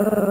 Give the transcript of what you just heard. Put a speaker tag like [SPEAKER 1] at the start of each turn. [SPEAKER 1] Uh...